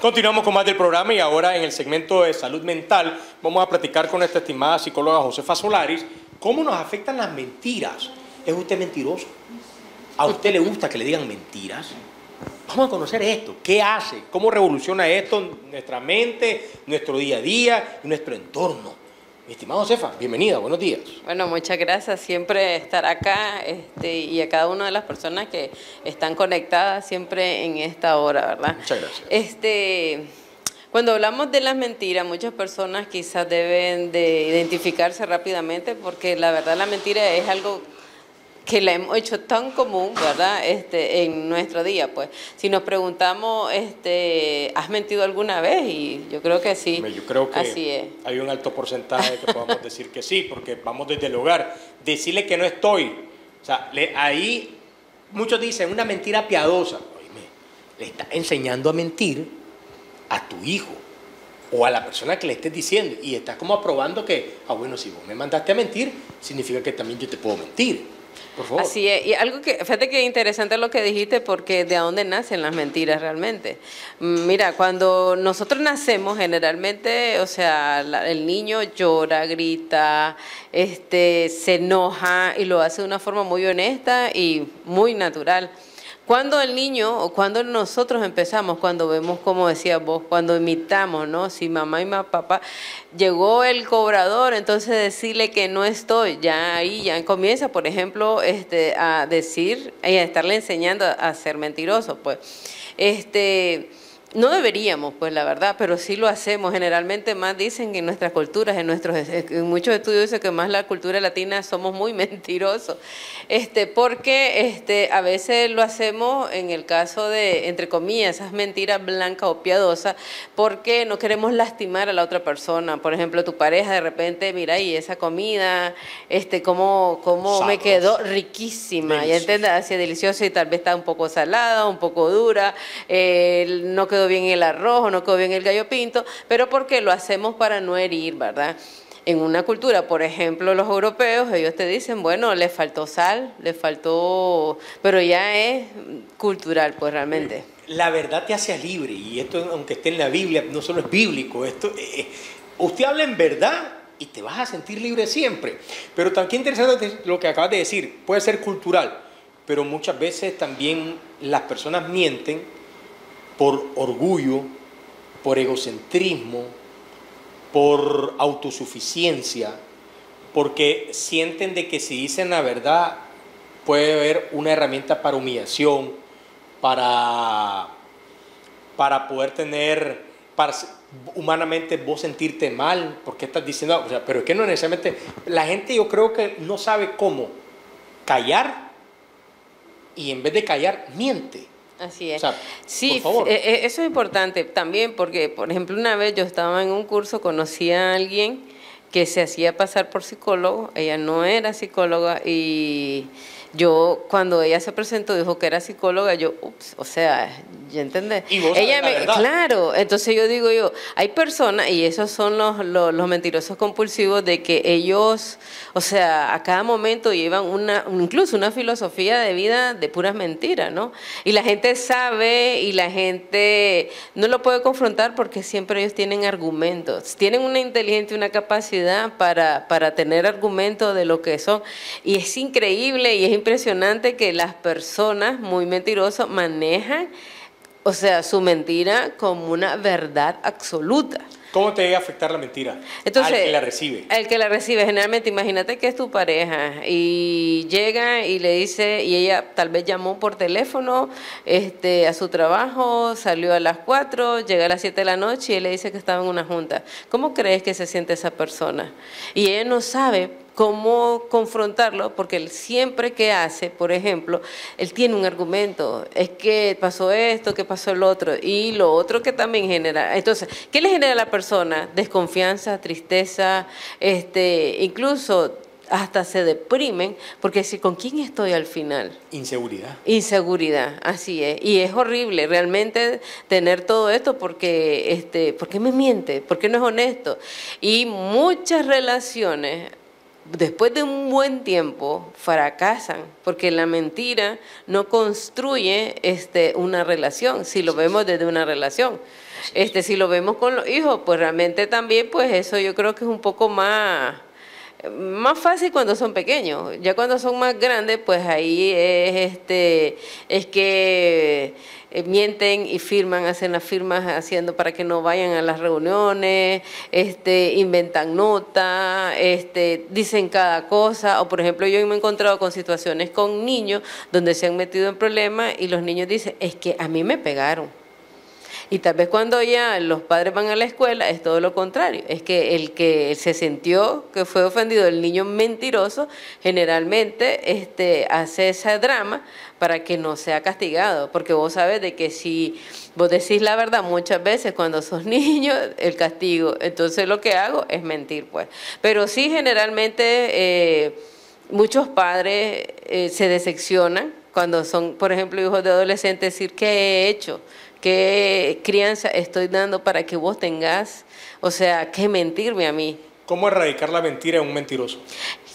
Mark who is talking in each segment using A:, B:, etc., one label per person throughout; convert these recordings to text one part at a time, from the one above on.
A: Continuamos con más del programa y ahora en el segmento de salud mental vamos a platicar con nuestra estimada psicóloga Josefa Solaris cómo nos afectan las mentiras. ¿Es usted mentiroso? ¿A usted le gusta que le digan mentiras? Vamos a conocer esto. ¿Qué hace? ¿Cómo revoluciona esto nuestra mente, nuestro día a día nuestro entorno? Mi estimada Josefa, bienvenida, buenos días.
B: Bueno, muchas gracias. Siempre estar acá este, y a cada una de las personas que están conectadas siempre en esta hora, ¿verdad?
A: Muchas gracias.
B: Este, cuando hablamos de las mentiras, muchas personas quizás deben de identificarse rápidamente porque la verdad la mentira es algo que la hemos hecho tan común, ¿verdad? Este, en nuestro día, pues. Si nos preguntamos, este, ¿has mentido alguna vez? Y yo creo que sí.
A: Yo creo que
B: Así es.
A: hay un alto porcentaje que podamos decir que sí, porque vamos desde el hogar. Decirle que no estoy. O sea, le- ahí muchos dicen una mentira piadosa. Oíme, le estás enseñando a mentir a tu hijo o a la persona que le estés diciendo y estás como aprobando que, ah, bueno, si vos me mandaste a mentir, significa que también yo te puedo mentir. Por favor.
B: Así es, y algo que, fíjate que interesante lo que dijiste, porque de dónde nacen las mentiras realmente. Mm, Mira, cuando nosotros nacemos, generalmente, o sea, el niño llora, grita, este, se enoja y lo hace de una forma muy honesta y muy natural. Cuando el niño o cuando nosotros empezamos, cuando vemos, como decías vos, cuando imitamos, ¿no? Si mamá y ma- papá llegó el cobrador, entonces decirle que no estoy, ya ahí ya comienza, por ejemplo, este, a decir y a estarle enseñando a ser mentiroso, pues. Este, no deberíamos, pues la verdad, pero sí lo hacemos. Generalmente más dicen que en nuestras culturas, en nuestros, en muchos estudios dicen que más la cultura latina somos muy mentirosos, este, porque este, a veces lo hacemos en el caso de, entre comillas, esas mentiras blancas o piadosas, porque no queremos lastimar a la otra persona. Por ejemplo, tu pareja de repente, mira, y esa comida, este, cómo, cómo me quedó riquísima, ya entiendes, así deliciosa y tal vez está un poco salada, un poco dura, eh, no quedó bien el arroz, no quedó bien el gallo pinto, pero porque lo hacemos para no herir, ¿verdad? En una cultura, por ejemplo, los europeos, ellos te dicen, bueno, le faltó sal, le faltó, pero ya es cultural, pues realmente.
A: La verdad te hace libre y esto, aunque esté en la Biblia, no solo es bíblico, esto, eh, usted habla en verdad y te vas a sentir libre siempre. Pero también interesante lo que acabas de decir, puede ser cultural, pero muchas veces también las personas mienten por orgullo, por egocentrismo, por autosuficiencia, porque sienten de que si dicen la verdad puede haber una herramienta para humillación, para, para poder tener, para humanamente vos sentirte mal, porque estás diciendo, o pero es que no necesariamente, la gente yo creo que no sabe cómo callar y en vez de callar, miente.
B: Así es.
A: O sea,
B: sí,
A: por favor.
B: eh, eh, eso es importante también porque, por ejemplo, una vez yo estaba en un curso, conocí a alguien que se hacía pasar por psicólogo, ella no era psicóloga y yo cuando ella se presentó dijo que era psicóloga, yo, ups, o sea, ¿ya entendés?
A: Y vos
B: ella
A: verdad.
B: claro, entonces yo digo yo, hay personas y esos son los, los, los mentirosos compulsivos de que ellos, o sea, a cada momento llevan una, incluso una filosofía de vida de puras mentiras, ¿no? Y la gente sabe y la gente no lo puede confrontar porque siempre ellos tienen argumentos, tienen una inteligencia, una capacidad para, para tener argumentos de lo que son. Y es increíble y es impresionante que las personas muy mentirosas manejan, o sea, su mentira como una verdad absoluta.
A: ¿Cómo te debe afectar la mentira?
B: Entonces,
A: al que la recibe.
B: El que la recibe, generalmente, imagínate que es tu pareja y llega y le dice, y ella tal vez llamó por teléfono este, a su trabajo, salió a las 4, llega a las 7 de la noche y él le dice que estaba en una junta. ¿Cómo crees que se siente esa persona? Y ella no sabe cómo confrontarlo, porque él siempre que hace, por ejemplo, él tiene un argumento, es que pasó esto, que pasó el otro, y lo otro que también genera. Entonces, ¿qué le genera a la persona? Desconfianza, tristeza, este, incluso hasta se deprimen, porque si con quién estoy al final.
A: Inseguridad.
B: Inseguridad, así es. Y es horrible realmente tener todo esto porque, este, ¿por qué me miente? ¿Por qué no es honesto? Y muchas relaciones, después de un buen tiempo, fracasan porque la mentira no construye este, una relación, si lo vemos desde una relación. Este, si lo vemos con los hijos, pues realmente también, pues eso yo creo que es un poco más más fácil cuando son pequeños. Ya cuando son más grandes, pues ahí es este es que eh, mienten y firman, hacen las firmas haciendo para que no vayan a las reuniones, este, inventan notas, este, dicen cada cosa, o por ejemplo yo me he encontrado con situaciones con niños donde se han metido en problemas y los niños dicen, es que a mí me pegaron. Y tal vez cuando ya los padres van a la escuela es todo lo contrario, es que el que se sintió que fue ofendido, el niño mentiroso, generalmente este, hace ese drama para que no sea castigado, porque vos sabes de que si vos decís la verdad muchas veces cuando sos niño, el castigo, entonces lo que hago es mentir, pues. Pero sí generalmente eh, muchos padres eh, se decepcionan cuando son, por ejemplo, hijos de adolescentes, decir, ¿qué he hecho? ¿Qué crianza estoy dando para que vos tengas, o sea, que mentirme a mí?
A: ¿Cómo erradicar la mentira en un mentiroso?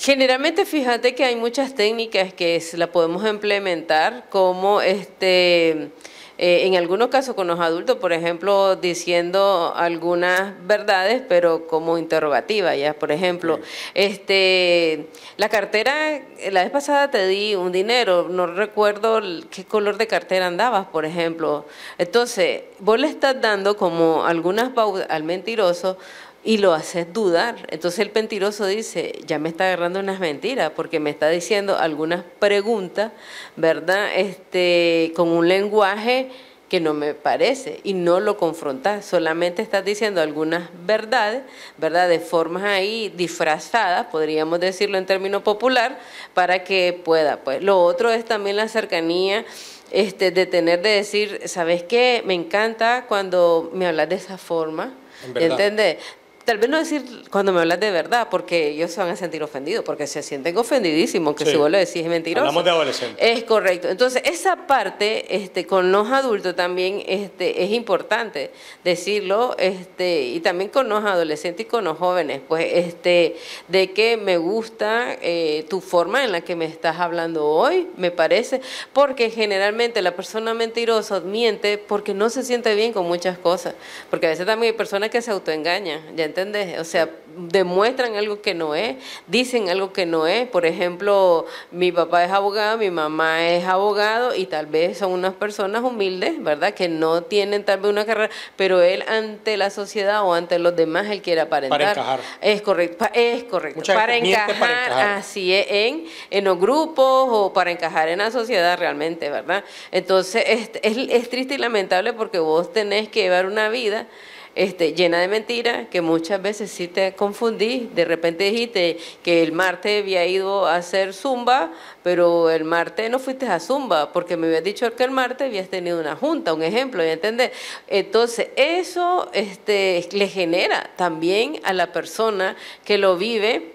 B: Generalmente fíjate que hay muchas técnicas que la podemos implementar como este eh, en algunos casos con los adultos, por ejemplo, diciendo algunas verdades, pero como interrogativa, ya, por ejemplo, este, la cartera, la vez pasada te di un dinero, no recuerdo qué color de cartera andabas, por ejemplo. Entonces, vos le estás dando como algunas pautas al mentiroso y lo haces dudar. Entonces el mentiroso dice, ya me está agarrando unas mentiras, porque me está diciendo algunas preguntas, ¿verdad? Este, con un lenguaje que no me parece y no lo confrontas, solamente estás diciendo algunas verdades, ¿verdad? De formas ahí disfrazadas, podríamos decirlo en términos popular, para que pueda. Pues lo otro es también la cercanía este, de tener de decir, ¿sabes qué? Me encanta cuando me hablas de esa forma. ¿Entiendes? Tal vez no decir cuando me hablas de verdad, porque ellos se van a sentir ofendidos, porque se sienten ofendidísimos, que si vos lo decís es mentiroso.
A: Hablamos de adolescentes.
B: Es correcto. Entonces, esa parte este, con los adultos también este, es importante decirlo, este, y también con los adolescentes y con los jóvenes, pues, este, de que me gusta eh, tu forma en la que me estás hablando hoy, me parece, porque generalmente la persona mentirosa miente porque no se siente bien con muchas cosas, porque a veces también hay personas que se autoengañan, ¿ya ¿entiendes? O sea, demuestran algo que no es, dicen algo que no es. Por ejemplo, mi papá es abogado, mi mamá es abogado y tal vez son unas personas humildes, ¿verdad? Que no tienen tal vez una carrera, pero él ante la sociedad o ante los demás, él quiere aparentar.
A: Para encajar.
B: Es correcto, es correcto. para encajar, así es, en, en los grupos o para encajar en la sociedad realmente, ¿verdad? Entonces, es, es, es triste y lamentable porque vos tenés que llevar una vida este, llena de mentiras, que muchas veces sí te confundí. De repente dijiste que el martes había ido a hacer zumba, pero el martes no fuiste a zumba, porque me habías dicho que el martes habías tenido una junta, un ejemplo, ¿ya entendés? Entonces, eso este, le genera también a la persona que lo vive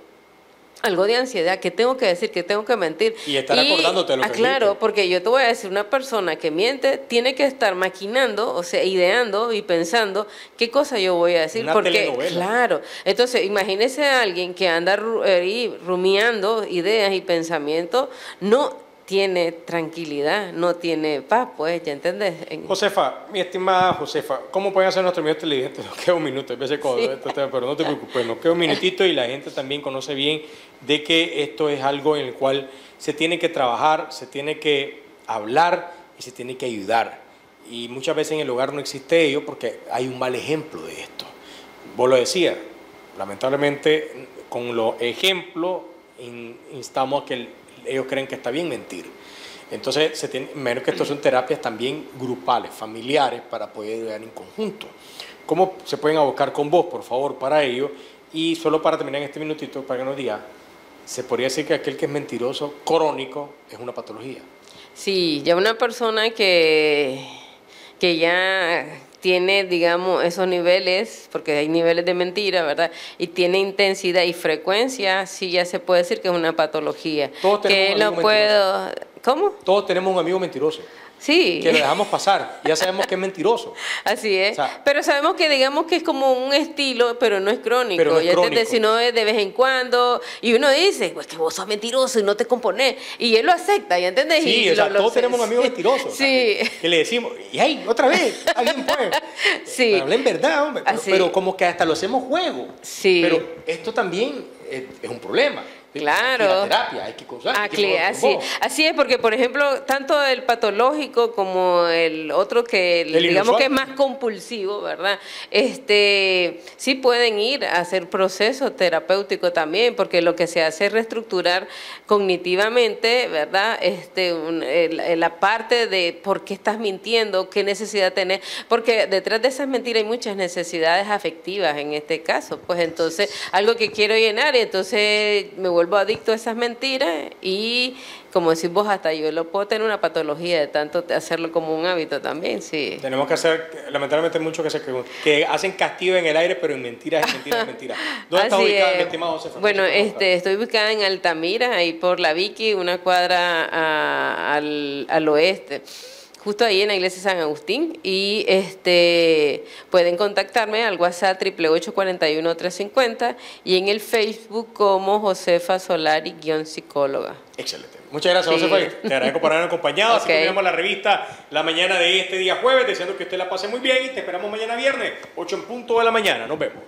B: algo de ansiedad, que tengo que decir, que tengo que mentir.
A: Y estar acordándote lo
B: que Claro, porque yo te voy a decir, una persona que miente tiene que estar maquinando, o sea, ideando y pensando qué cosa yo voy a decir. porque, claro, entonces imagínese a alguien que anda rumiando ideas y pensamientos, no tiene tranquilidad, no tiene paz, pues, ¿ya entendés?
A: Josefa, mi estimada Josefa, ¿cómo pueden hacer nuestros medios televidentes? Nos queda un minuto, veces codo, pero no te preocupes, nos queda un minutito y la gente también conoce bien de que esto es algo en el cual se tiene que trabajar, se tiene que hablar y se tiene que ayudar. Y muchas veces en el hogar no existe ello porque hay un mal ejemplo de esto. Vos lo decías, lamentablemente con los ejemplos instamos a que el ellos creen que está bien mentir. Entonces, menos que esto son terapias también grupales, familiares, para poder ayudar en conjunto. ¿Cómo se pueden abocar con vos, por favor, para ello? Y solo para terminar en este minutito, para que nos diga, se podría decir que aquel que es mentiroso crónico es una patología.
B: Sí, ya una persona que, que ya tiene, digamos, esos niveles, porque hay niveles de mentira, ¿verdad? Y tiene intensidad y frecuencia, sí ya se puede decir que es una patología.
A: Todos
B: que no puedo, ¿Cómo?
A: Todos tenemos un amigo mentiroso.
B: Sí.
A: Que lo dejamos pasar. Ya sabemos que es mentiroso.
B: Así es.
A: O sea,
B: pero sabemos que digamos que es como un estilo, pero no es crónico.
A: Pero no es.
B: Sino es de vez en cuando. Y uno dice, pues que vos sos mentiroso y no te compones. Y él lo acepta, ¿ya entendés?
A: Sí,
B: Y
A: o sea,
B: lo- lo-
A: todos tenemos un amigo mentiroso. o sea,
B: Sí.
A: que, que le decimos, y ay, otra vez, alguien fue.
B: Sí.
A: Pero hablen verdad, hombre. Pero, como que hasta lo hacemos juego.
B: Sí.
A: Pero esto también es, es un problema.
B: Claro.
A: Hay que ir a terapia, hay que cosas.
B: Ah, así, así es, porque por ejemplo, tanto el patológico como el otro que
A: El
B: digamos que es más compulsivo, ¿verdad? Este sí pueden ir a hacer proceso terapéutico también, porque lo que se hace es reestructurar cognitivamente, ¿verdad? Este un- el- la parte de por qué estás mintiendo, qué necesidad tenés, porque detrás de esas mentiras hay muchas necesidades afectivas en este caso, pues entonces algo que quiero llenar y entonces me vuelvo adicto a esas mentiras y como decís vos, hasta yo lo puedo tener una patología de tanto hacerlo como un hábito también, sí.
A: Tenemos que hacer, lamentablemente, mucho que se que hacen castillo en el aire, pero en mentiras, en mentiras, en mentiras. ¿Dónde está
B: Así
A: ubicada,
B: es.
A: mi estimado José?
B: Bueno,
A: ¿Dónde
B: este, estoy ubicada en Altamira, ahí por la Vicky, una cuadra a- al, al oeste. Justo ahí en la iglesia de San Agustín y este pueden contactarme al WhatsApp 888-41-350 y en el Facebook como Josefa Solari guion psicóloga.
A: Excelente. Muchas gracias,
B: Sí.
A: José. Te agradezco por habernos acompañado. Así
B: Ok.
A: que terminamos la revista la mañana de este día jueves, deseando que usted la pase muy bien y te esperamos mañana viernes, 8 en punto de la mañana. Nos vemos.